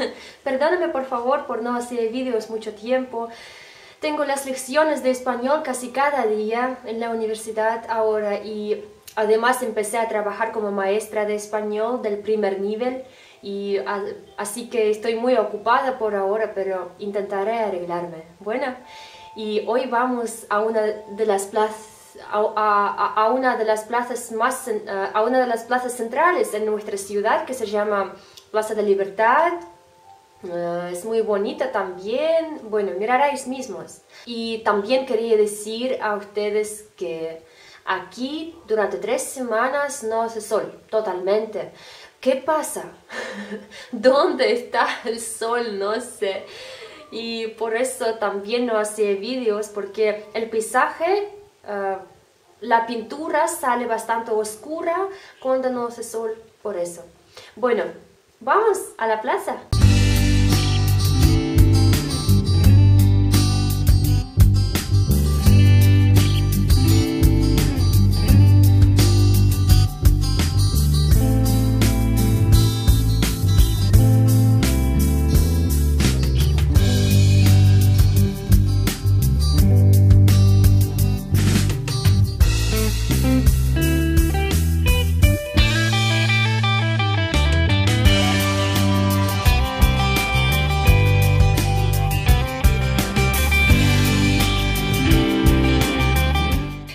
Perdóname por favor por no hacer vídeos mucho tiempo. Tengo las lecciones de español casi cada día en la universidad ahora y además empecé a trabajar como maestra de español del primer nivel y así que estoy muy ocupada por ahora, pero intentaré arreglarme. Bueno, y hoy vamos a una de las plazas a, una de las plazas más eh, a una de las plazas centrales en nuestra ciudad que se llama Plaza de Libertad es muy bonita también bueno miraréis mismos y también quería decir a ustedes que aquí durante tres semanas no hace sol totalmente ¿Qué pasa? ¿Dónde está el sol? No sé. Y por eso también no hace vídeos, porque el paisaje Ah, la pintura sale bastante oscura cuando no hace sol, por eso. Bueno, vamos a la plaza.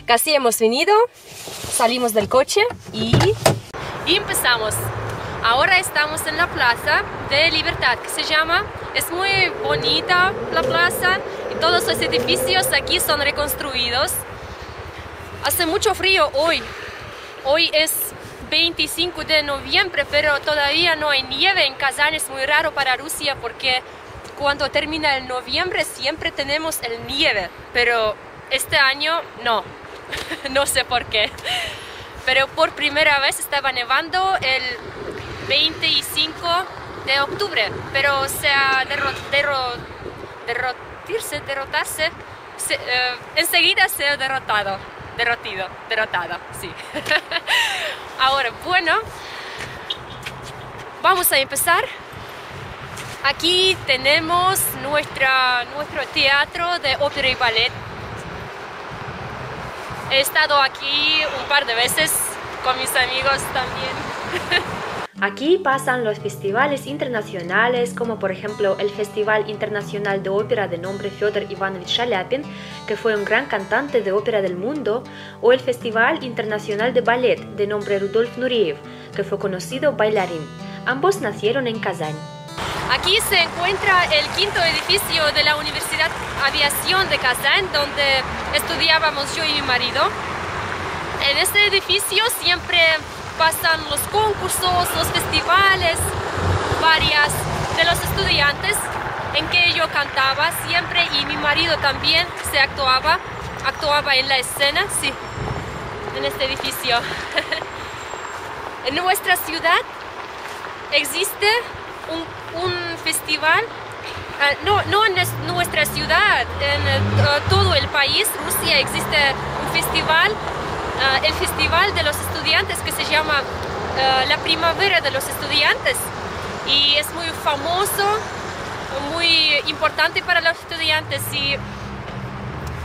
Casi hemos venido, salimos del coche y, empezamos. Ahora estamos en la Plaza de Libertad, que se llama. Es muy bonita la plaza y todos los edificios aquí son reconstruidos. Hace mucho frío hoy. Hoy es 25 de noviembre, pero todavía no hay nieve en Kazán. Es muy raro para Rusia porque cuando termina el noviembre siempre tenemos el nieve, pero este año no. no sé por qué. Pero por primera vez estaba nevando el 25 de octubre, pero se ha derrotirse, derrotarse, eh, enseguida se ha derrotado, derrotido, derrotada, sí. Ahora, bueno, vamos a empezar. Aquí tenemos nuestro teatro de ópera y ballet He estado aquí un par de veces con mis amigos también. Aquí pasan los festivales internacionales como por ejemplo el Festival Internacional de Ópera de nombre Fyodor Ivanovich Shaliapin, que fue un gran cantante de ópera del mundo, o el Festival Internacional de Ballet de nombre Rudolf Nureyev, que fue conocido bailarín. Ambos nacieron en Kazán. Aquí se encuentra el quinto edificio de la Universidad Aviación de Kazán, donde estudiábamos yo y mi marido. En este edificio siempre pasan los concursos, los festivales, varias de los estudiantes en que yo cantaba siempre y mi marido también se actuaba, actuaba en la escena, sí, en este edificio. en nuestra ciudad existe un festival, ah, no, no en nuestra ciudad, en eh, todo el país, Rusia, existe un festival, ah, el Festival de los Estudiantes que se llama ah, la Primavera de los Estudiantes y es muy famoso, muy importante para los estudiantes y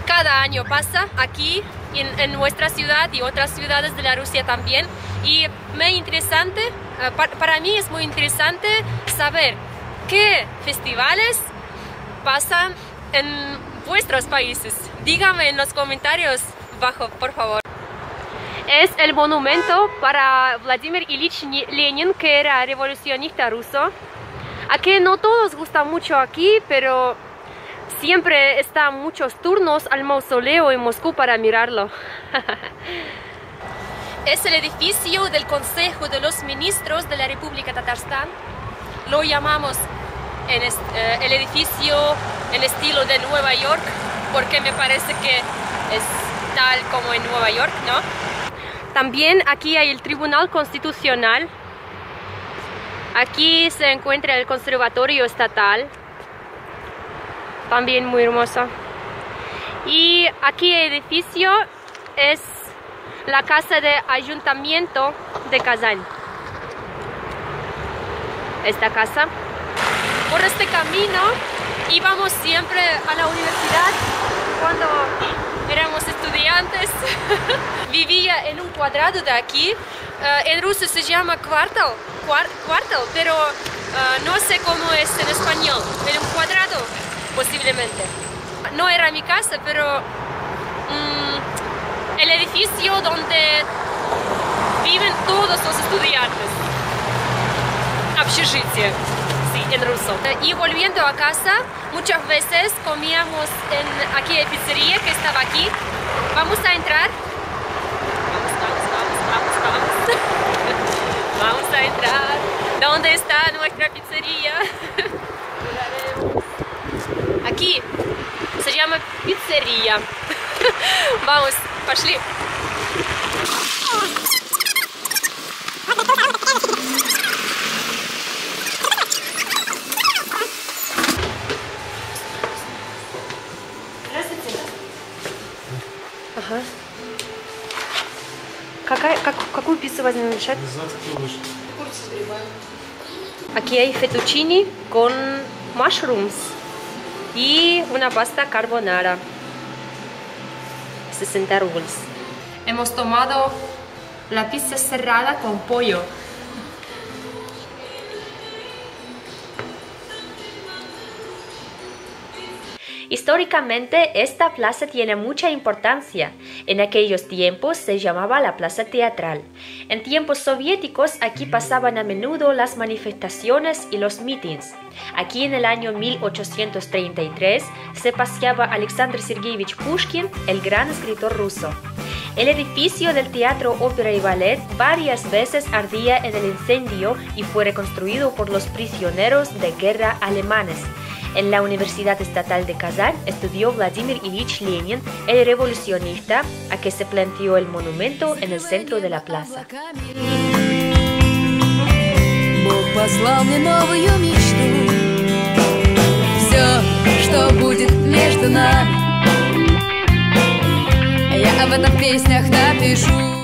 cada año pasa aquí en, en, nuestra ciudad y otras ciudades de la Rusia también y me interesante Ah, para mí es muy interesante saber qué festivales pasan en vuestros países. Dígame en los comentarios bajo, por favor. Es el monumento para Vladimir Ilich Lenin, que era revolucionista ruso. Aquí no todos gustan mucho aquí, pero siempre están muchos turnos al mausoleo en Moscú para mirarlo. Es el edificio del Consejo de los Ministros de la República Tatarstan. Lo llamamos en eh, el edificio en estilo de Nueva York porque me parece que es tal como en Nueva York, ¿no? También aquí hay el Tribunal Constitucional. Aquí se encuentra el Conservatorio Estatal. También muy hermoso. Y aquí el edificio es la casa de ayuntamiento de Kazán. Esta casa. por este camino íbamos siempre a la universidad cuando éramos estudiantes. Vivía en un cuadrado de aquí, eh, en ruso se llama cuarto, cuarto, pero eh, no sé cómo es en español, en un cuadrado posiblemente. No era mi casa, pero mm, el edificio donde viven todos los estudiantes. Общежитие en ruso. Y volviendo a casa, muchas veces comíamos en aquí en pizzería que estaba aquí. Vamos a entrar. Vamos, vamos, vamos, vamos, vamos. vamos a entrar. ¿Dónde está nuestra pizzería? Aquí se llama pizzería. Vamos, пошли. Ага. Какая, как, какую пиццу возьмем решать? Aquí hay fettuccini con mushrooms y una pasta carbonara. 60 rubles. Hemos tomado la pizza cerrada con pollo. Históricamente, esta plaza tiene mucha importancia. En aquellos tiempos se llamaba la Plaza Teatral. En tiempos soviéticos aquí pasaban a menudo las manifestaciones y los mítines. Aquí en el año 1833 se paseaba Alexander Sergeyevich Pushkin, el gran escritor ruso. El edificio del Teatro Ópera y Ballet varias veces ardía en el incendio y fue reconstruido por los prisioneros de guerra alemanes. En la Universidad Estatal de Kazán estudió Vladimir Ilich Lenin, el revolucionista, a que se planteó el monumento en el centro de la plaza. Я об этом в песнях напишу